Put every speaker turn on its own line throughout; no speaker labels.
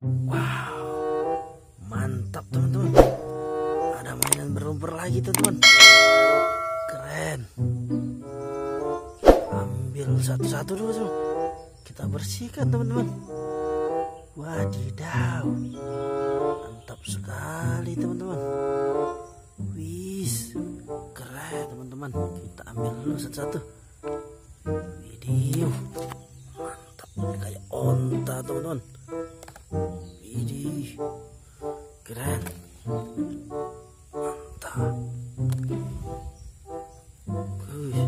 Wow, mantap teman-teman. Ada mainan berlumpur lagi teman-teman. Keren. Ambil satu-satu dulu teman. Kita bersihkan teman-teman. Wadidaw, mantap sekali teman-teman. Wis, keren teman-teman. Kita ambil dulu satu-satu. Video, keren, mantap. Wih.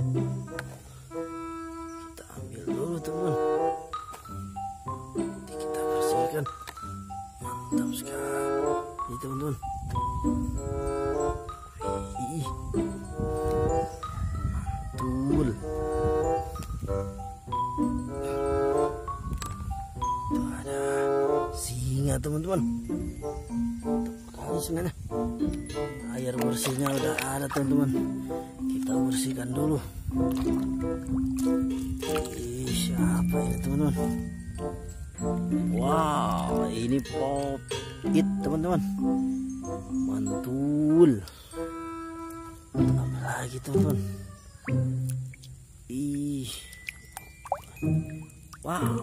Kita ambil dulu teman. Nanti kita bersihkan. Mantap sekali, ini teman-teman. Singa teman-teman. Air bersihnya udah ada teman-teman. Kita bersihkan dulu. Siapa ini teman-teman? Wow, ini pop it teman-teman. Mantul. Apa lagi teman-teman? Ih. Wow.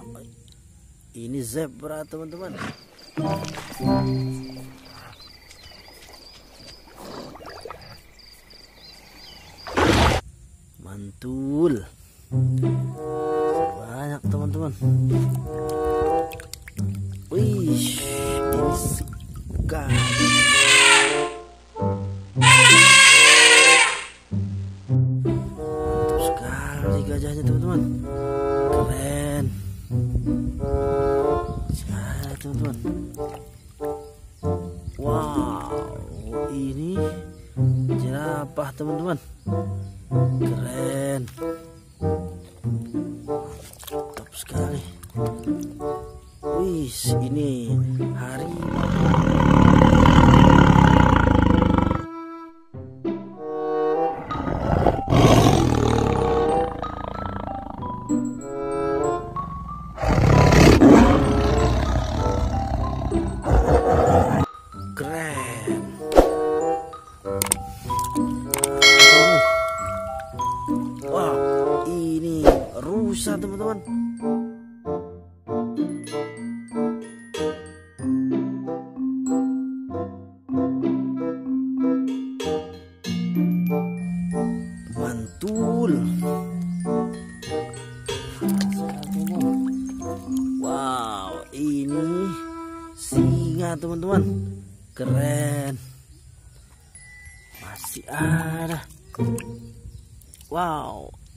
Ini zebra teman-teman. Mantul. Banyak teman-teman. Wih, ini. Teman-teman. Wow, ini jerapah teman-teman. Keren. Mantap sekali. Wih, ini hari. Ini rusa teman-teman. Mantul. Wow, ini singa teman-teman. Keren. Masih ada. Wow,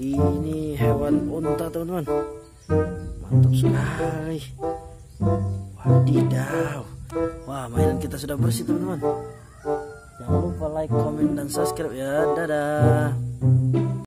Ini hewan unta teman-teman. Mantap sekali. Wadidaw. Wah, mainan kita sudah bersih teman-teman. Jangan lupa like, comment, dan subscribe ya. Dadah.